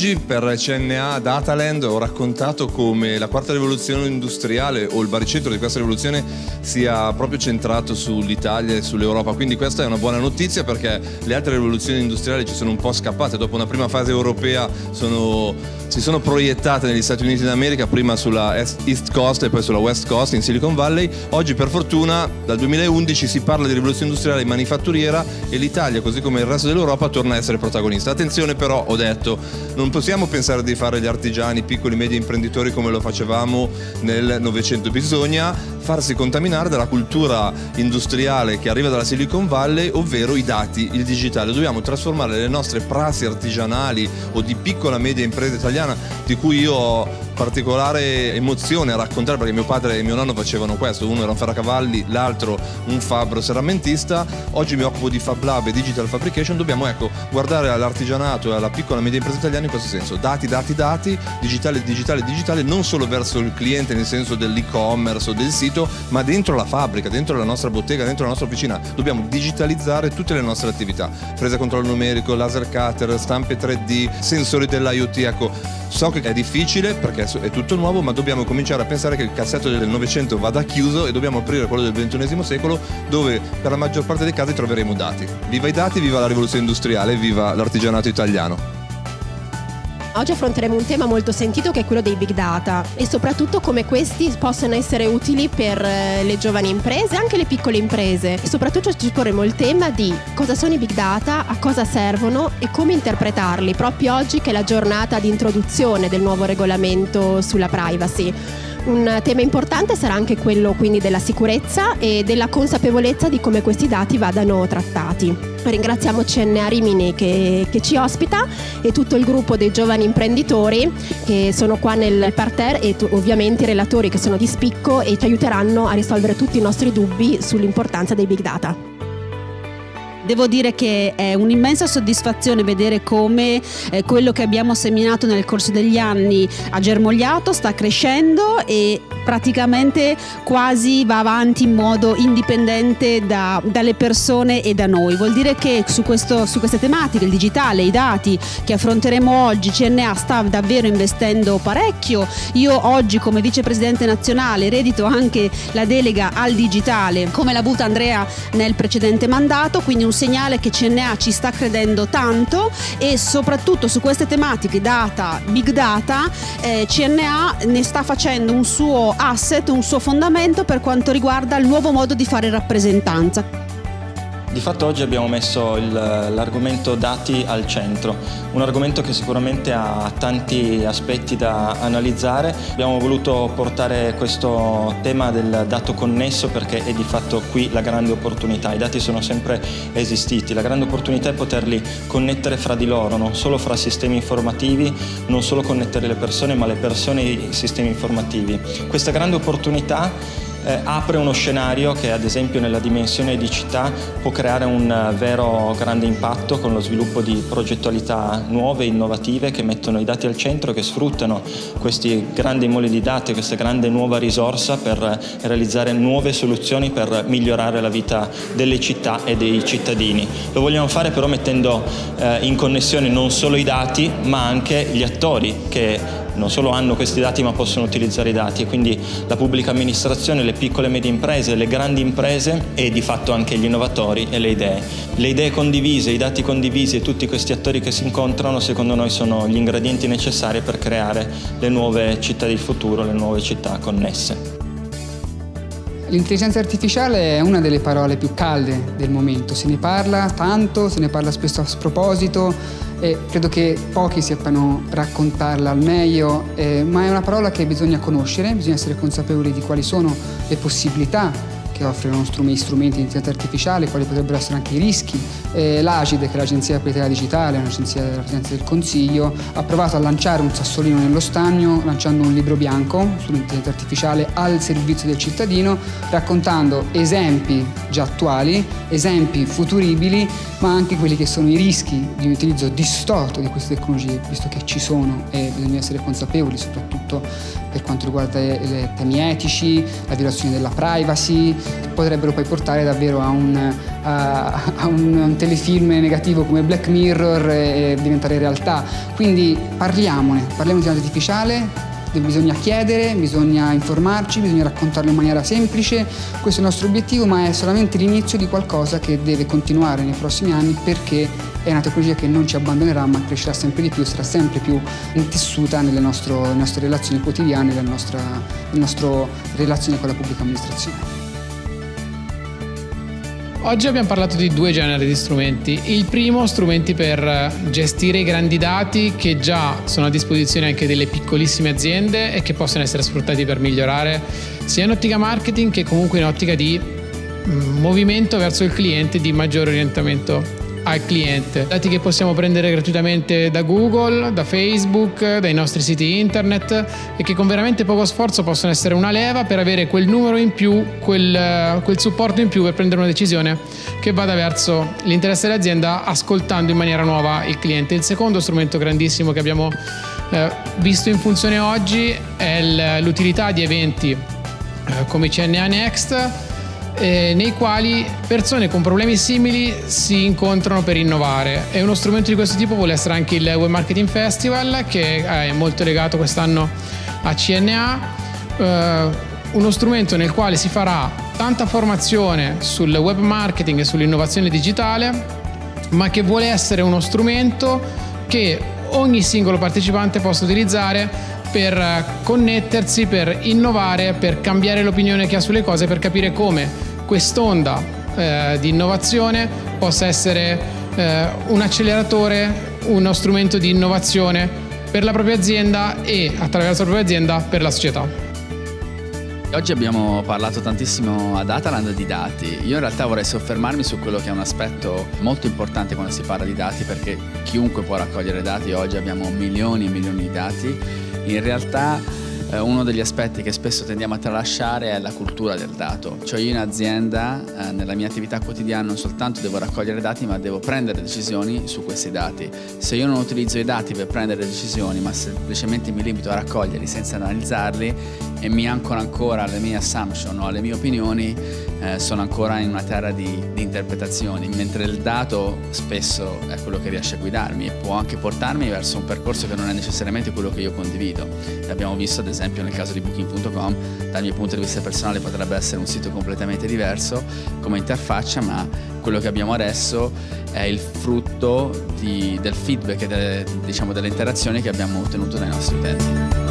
Oggi per CNA Dataland ho raccontato come la quarta rivoluzione industriale o il baricentro di questa rivoluzione sia proprio centrato sull'Italia e sull'Europa, quindi questa è una buona notizia perché le altre rivoluzioni industriali ci sono un po' scappate, dopo una prima fase europea sono, si sono proiettate negli Stati Uniti d'America, prima sulla East Coast e poi sulla West Coast in Silicon Valley, oggi per fortuna dal 2011 si parla di rivoluzione industriale manifatturiera e l'Italia così come il resto dell'Europa torna a essere protagonista. Attenzione però, ho detto, non possiamo pensare di fare gli artigiani, piccoli e medi imprenditori come lo facevamo nel Novecento, bisogna farsi contaminare dalla cultura industriale che arriva dalla Silicon Valley, ovvero i dati, il digitale. Dobbiamo trasformare le nostre prassi artigianali o di piccola e media impresa italiana, di cui io ho particolare emozione a raccontare perché mio padre e mio nonno facevano questo, uno era un ferracavalli, l'altro un fabbro serramentista, oggi mi occupo di Fab Lab e Digital Fabrication, dobbiamo ecco, guardare all'artigianato e alla piccola e media impresa italiana in questo senso, dati, dati, dati, digitale, digitale, digitale, non solo verso il cliente nel senso dell'e-commerce o del sito, ma dentro la fabbrica, dentro la nostra bottega, dentro la nostra officina, dobbiamo digitalizzare tutte le nostre attività, presa controllo numerico, laser cutter, stampe 3D, sensori dell'IoT, ecco, so che è difficile perché è tutto nuovo, ma dobbiamo cominciare a pensare che il cassetto del Novecento vada chiuso e dobbiamo aprire quello del XXI secolo dove per la maggior parte dei casi troveremo dati. Viva i dati, viva la rivoluzione industriale, viva l'artigianato italiano. Oggi affronteremo un tema molto sentito che è quello dei big data e soprattutto come questi possano essere utili per eh, le giovani imprese, anche le piccole imprese. E soprattutto ci porremo il tema di cosa sono i big data, a cosa servono e come interpretarli, proprio oggi che è la giornata di introduzione del nuovo regolamento sulla privacy. Un tema importante sarà anche quello quindi della sicurezza e della consapevolezza di come questi dati vadano trattati. Ringraziamo CNA Rimini che, che, ci ospita e tutto il gruppo dei giovani imprenditori che sono qua nel parterre e ovviamente i relatori che sono di spicco e ci aiuteranno a risolvere tutti i nostri dubbi sull'importanza dei big data. Devo dire che è un'immensa soddisfazione vedere come eh, quello che abbiamo seminato nel corso degli anni ha germogliato, sta crescendo e praticamente quasi va avanti in modo indipendente da, dalle persone e da noi. Vuol dire che su, questo, su queste tematiche, il digitale, i dati che affronteremo oggi, CNA sta davvero investendo parecchio. Io oggi come vicepresidente nazionale eredito anche la delega al digitale come l'ha avuta Andrea nel precedente mandato, quindi un segnale che CNA ci sta credendo tanto e soprattutto su queste tematiche data, big data, eh, CNA ne sta facendo un suo asset, un suo fondamento per quanto riguarda il nuovo modo di fare rappresentanza. Di fatto oggi abbiamo messo l'argomento dati al centro, un argomento che sicuramente ha tanti aspetti da analizzare. Abbiamo voluto portare questo tema del dato connesso perché è di fatto qui la grande opportunità. I dati sono sempre esistiti, la grande opportunità è poterli connettere fra di loro, non solo fra sistemi informativi, non solo connettere le persone, ma le persone e i sistemi informativi. Questa grande opportunità eh, apre uno scenario che ad esempio nella dimensione di città può creare un eh, vero grande impatto con lo sviluppo di progettualità nuove, innovative che mettono i dati al centro, che sfruttano questi grandi moli di dati, questa grande nuova risorsa per realizzare nuove soluzioni per migliorare la vita delle città e dei cittadini. Lo vogliamo fare però mettendo eh, in connessione non solo i dati ma anche gli attori che non solo hanno questi dati ma possono utilizzare i dati e quindi la pubblica amministrazione, le piccole e medie imprese, le grandi imprese e di fatto anche gli innovatori e le idee. Le idee condivise, i dati condivisi e tutti questi attori che si incontrano secondo noi sono gli ingredienti necessari per creare le nuove città del futuro, le nuove città connesse. L'intelligenza artificiale è una delle parole più calde del momento, se ne parla tanto, se ne parla spesso a sproposito e credo che pochi sappiano raccontarla al meglio, eh, ma è una parola che bisogna conoscere, bisogna essere consapevoli di quali sono le possibilità che offrono strumenti di intelligenza artificiale, quali potrebbero essere anche i rischi. Eh, L'Agide, che è l'Agenzia per la Digitale, un'agenzia della Presidenza del Consiglio, ha provato a lanciare un sassolino nello stagno lanciando un libro bianco sull'intelligenza artificiale al servizio del cittadino, raccontando esempi già attuali, esempi futuribili, ma anche quelli che sono i rischi di un utilizzo distorto di queste tecnologie, visto che ci sono e bisogna essere consapevoli soprattutto per quanto riguarda i temi etici, la violazione della privacy, potrebbero poi portare davvero a un, a, a un, telefilm negativo come Black Mirror e, e diventare realtà. Quindi parliamone, parliamo di artificiale, bisogna chiedere, bisogna informarci, bisogna raccontarlo in maniera semplice, questo è il nostro obiettivo, ma è solamente l'inizio di qualcosa che deve continuare nei prossimi anni perché è una tecnologia che non ci abbandonerà ma crescerà sempre di più, sarà sempre più intessuta nelle, nostro, nelle nostre relazioni quotidiane, nelle nostre, nelle nostre relazioni con la pubblica amministrazione. Oggi abbiamo parlato di due generi di strumenti. Il primo, strumenti per gestire i grandi dati che già sono a disposizione anche delle piccolissime aziende e che possono essere sfruttati per migliorare sia in ottica marketing che comunque in ottica di mm, movimento verso il cliente, di maggiore orientamento al cliente. Dati che possiamo prendere gratuitamente da Google, da Facebook, dai nostri siti internet e che con veramente poco sforzo possono essere una leva per avere quel numero in più, quel, quel supporto in più per prendere una decisione che vada verso l'interesse dell'azienda ascoltando in maniera nuova il cliente. Il secondo strumento grandissimo che abbiamo eh, visto in funzione oggi è l'utilità di eventi eh, come CNA Next eh, nei quali persone con problemi simili si incontrano per innovare. E uno strumento di questo tipo vuole essere anche il Web Marketing Festival, che è molto legato quest'anno a CNA, eh, uno strumento nel quale si farà tanta formazione sul web marketing e sull'innovazione digitale, ma che vuole essere uno strumento che ogni singolo partecipante possa utilizzare per connettersi, per innovare, per cambiare l'opinione che ha sulle cose, per capire come quest'onda eh, di innovazione possa essere eh, un acceleratore, uno strumento di innovazione per la propria azienda e attraverso la propria azienda per la società. Oggi abbiamo parlato tantissimo ad Ataland di dati. Io in realtà vorrei soffermarmi su quello che è un aspetto molto importante quando si parla di dati perché chiunque può raccogliere dati, oggi abbiamo milioni e milioni di dati. In realtà uno degli aspetti che spesso tendiamo a tralasciare è la cultura del dato. Cioè io in azienda, eh, nella mia attività quotidiana, non soltanto devo raccogliere dati, ma devo prendere decisioni su questi dati. Se io non utilizzo i dati per prendere decisioni, ma semplicemente mi limito a raccoglierli senza analizzarli e mi ancora ancora alle mie assumption o alle mie opinioni, eh, sono ancora in una terra di, di interpretazioni, mentre il dato spesso è quello che riesce a guidarmi e può anche portarmi verso un percorso che non è necessariamente quello che io condivido. L'abbiamo visto ad esempio esempio nel caso di Booking.com, dal mio punto di vista personale potrebbe essere un sito completamente diverso come interfaccia, ma quello che abbiamo adesso è il frutto di, del feedback e delle, diciamo, delle interazioni che abbiamo ottenuto dai nostri utenti.